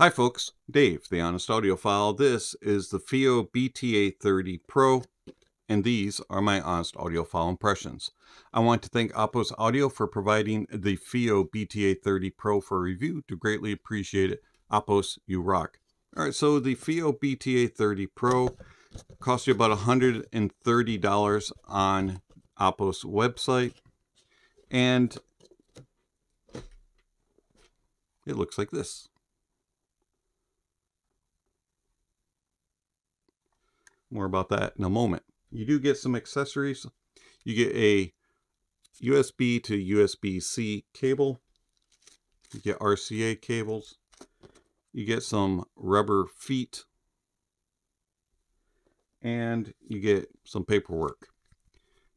Hi folks, Dave, the Honest Audiophile. This is the FiiO BTA30 Pro, and these are my Honest Audiophile impressions. I want to thank Apos Audio for providing the FiiO BTA30 Pro for review. To greatly appreciate it. Apos, you rock. All right, so the FiiO BTA30 Pro costs you about $130 on Apos website, and it looks like this. More about that in a moment. You do get some accessories. You get a USB to USB-C cable. You get RCA cables. You get some rubber feet. And you get some paperwork.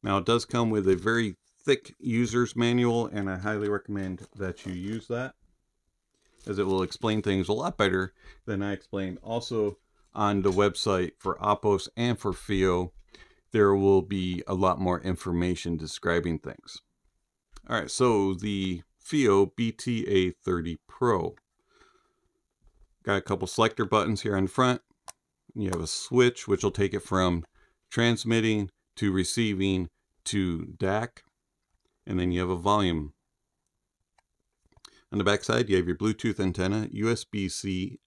Now it does come with a very thick user's manual and I highly recommend that you use that as it will explain things a lot better than I explain. Also, on the website for Apos and for FiiO, there will be a lot more information describing things. All right, so the FiiO BTA30 Pro. Got a couple selector buttons here on front. You have a switch, which will take it from transmitting to receiving to DAC. And then you have a volume. On the back side, you have your Bluetooth antenna, USB-C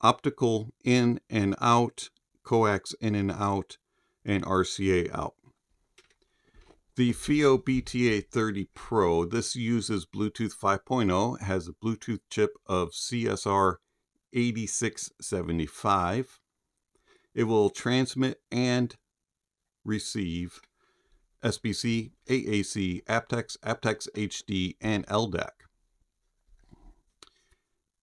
optical in and out, coax in and out, and RCA out. The FiiO BTA30 Pro, this uses Bluetooth 5.0, has a Bluetooth chip of CSR 8675. It will transmit and receive SBC, AAC, aptX, aptX HD, and LDAC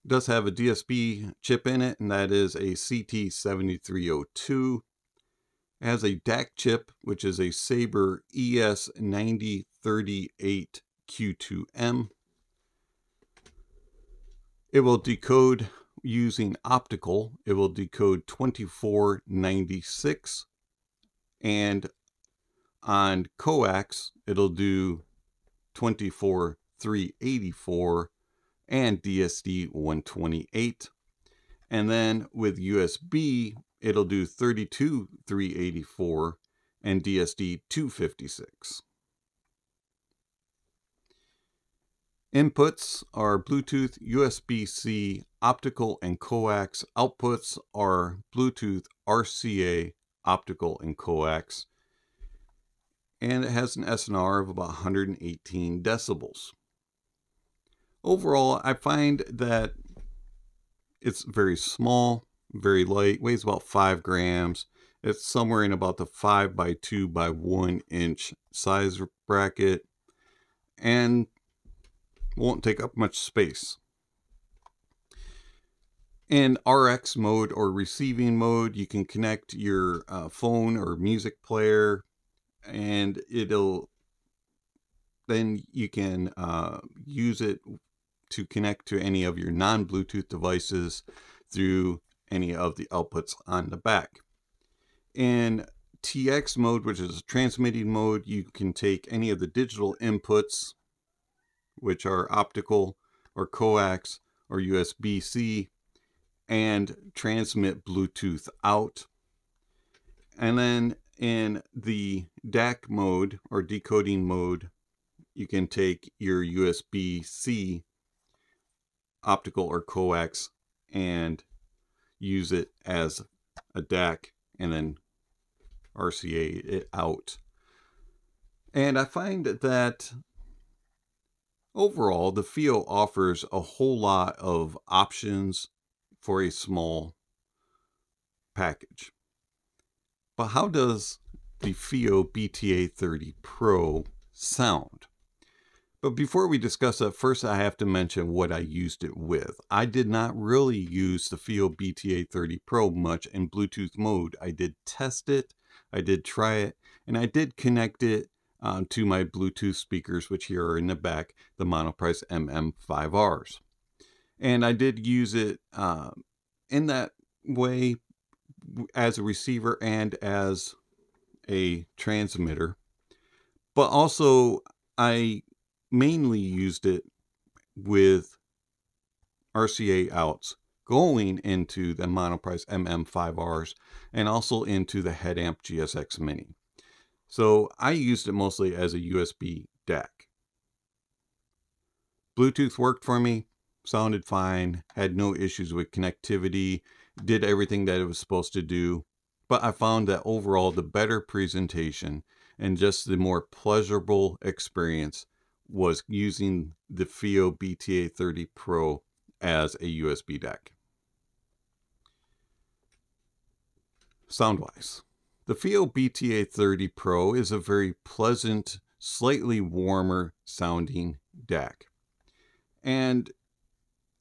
does have a DSP chip in it, and that is a CT7302. It has a DAC chip, which is a Sabre ES9038Q2M. It will decode using optical. It will decode 2496. And on coax, it'll do 24384 and DSD 128. And then with USB, it'll do 32 384 and DSD 256. Inputs are Bluetooth, USB-C, optical, and coax. Outputs are Bluetooth, RCA, optical, and coax. And it has an SNR of about 118 decibels overall, I find that it's very small, very light, weighs about five grams. It's somewhere in about the five by two by one inch size bracket and won't take up much space. In RX mode or receiving mode, you can connect your uh, phone or music player and it'll then you can uh, use it to connect to any of your non-Bluetooth devices through any of the outputs on the back. In TX mode, which is a transmitting mode, you can take any of the digital inputs, which are optical or coax or USB-C, and transmit Bluetooth out. And then in the DAC mode or decoding mode, you can take your USB-C optical or coax and use it as a DAC and then RCA it out. And I find that overall, the FiiO offers a whole lot of options for a small package. But how does the FiiO BTA30 Pro sound? But before we discuss that, first I have to mention what I used it with. I did not really use the FiiO BTA30 Pro much in Bluetooth mode. I did test it, I did try it, and I did connect it um, to my Bluetooth speakers, which here are in the back, the Monoprice MM5Rs. And I did use it uh, in that way as a receiver and as a transmitter. But also, I mainly used it with RCA outs going into the Monoprice MM5Rs and also into the Headamp GSX Mini. So I used it mostly as a USB DAC. Bluetooth worked for me, sounded fine, had no issues with connectivity, did everything that it was supposed to do. But I found that overall, the better presentation and just the more pleasurable experience was using the FiiO BTA30 Pro as a USB DAC. Sound-wise, the FiiO BTA30 Pro is a very pleasant, slightly warmer sounding DAC. And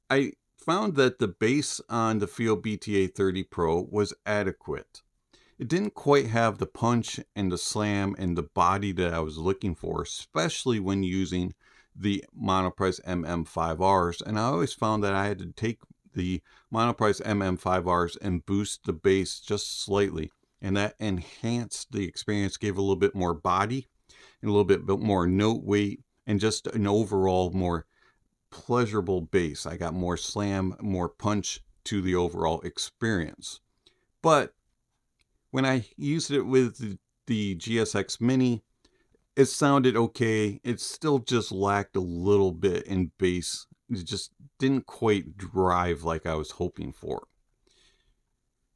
I found that the bass on the FiiO BTA30 Pro was adequate. It didn't quite have the punch and the slam and the body that I was looking for, especially when using the Monoprice MM5Rs. And I always found that I had to take the Monoprice MM5Rs and boost the bass just slightly. And that enhanced the experience, gave a little bit more body and a little bit more note weight and just an overall more pleasurable bass. I got more slam, more punch to the overall experience. But when I used it with the GSX Mini, it sounded okay. It still just lacked a little bit in bass. It just didn't quite drive like I was hoping for.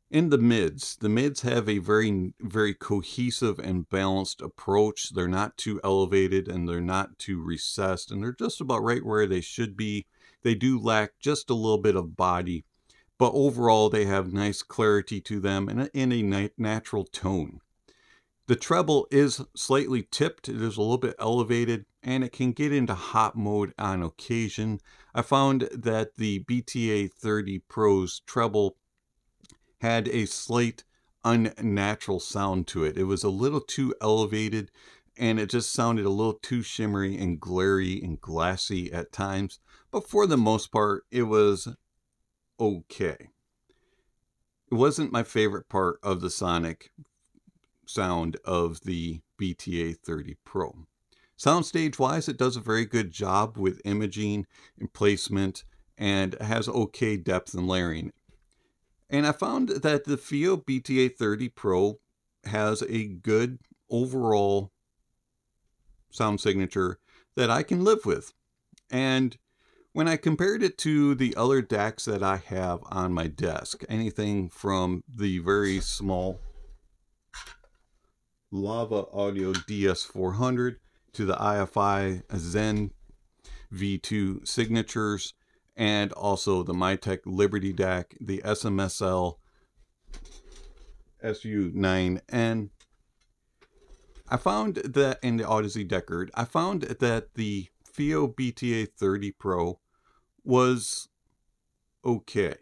In the mids, the mids have a very, very cohesive and balanced approach. They're not too elevated and they're not too recessed, and they're just about right where they should be. They do lack just a little bit of body, but overall they have nice clarity to them and in a natural tone. The treble is slightly tipped, it is a little bit elevated, and it can get into hot mode on occasion. I found that the BTA 30 Pro's treble had a slight unnatural sound to it. It was a little too elevated and it just sounded a little too shimmery and glary and glassy at times. But for the most part, it was okay. It wasn't my favorite part of the Sonic sound of the BTA 30 Pro. Soundstage wise, it does a very good job with imaging and placement and has okay depth and layering. And I found that the FiiO BTA 30 Pro has a good overall sound signature that I can live with. And when I compared it to the other DACs that I have on my desk, anything from the very small Lava Audio DS400 to the IFI Zen V2 signatures and also the Mytek Liberty DAC, the SMSL SU9N. I found that in the Audeze Deckard, I found that the FiiO BTA 30 Pro was okay.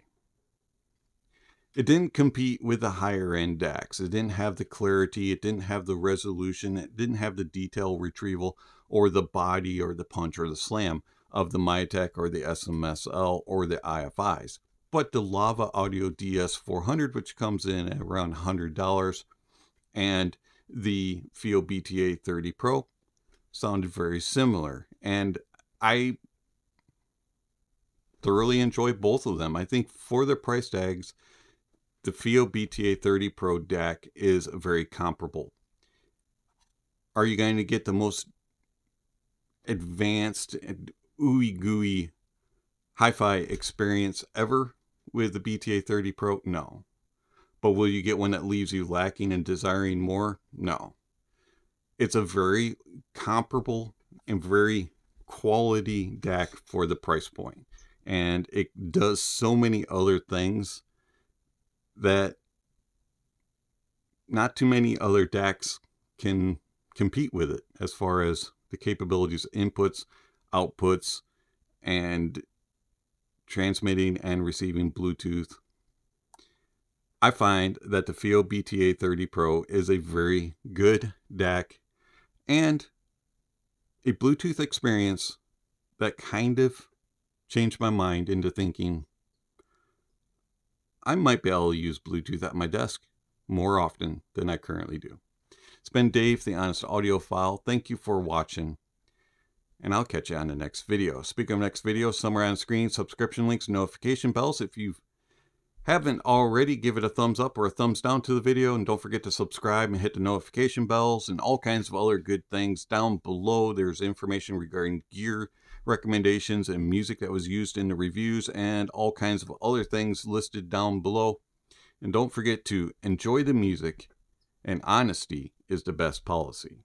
It didn't compete with the higher end DACs. It didn't have the clarity, it didn't have the resolution, it didn't have the detail retrieval or the body or the punch or the slam of the Mytek or the SMSL or the IFIs. But the Lava Audio DS400, which comes in at around $100, and the FiiO BTA 30 Pro sounded very similar. And I thoroughly enjoy both of them. I think for the price tags, the FiiO BTA 30 Pro DAC is very comparable. Are you going to get the most advanced and ooey gooey hi-fi experience ever with the BTA 30 Pro? No. But will you get one that leaves you lacking and desiring more? No. It's a very comparable and very quality DAC for the price point. And it does so many other things that not too many other DACs can compete with it as far as the capabilities, inputs, outputs, and transmitting and receiving Bluetooth. I find that the FiiO BTA 30 Pro is a very good DAC and a Bluetooth experience that kind of changed my mind into thinking I might be able to use Bluetooth at my desk more often than I currently do. It's been Dave, the Honest Audiophile. Thank you for watching. and I'll catch you on the next video. Speaking of next video, somewhere on screen, subscription links, notification bells. If you haven't already, give it a thumbs up or a thumbs down to the video, and don't forget to subscribe and hit the notification bells and all kinds of other good things. Down below, there's information regarding gear recommendations and music that was used in the reviews and all kinds of other things listed down below. And don't forget to enjoy the music, and honesty is the best policy.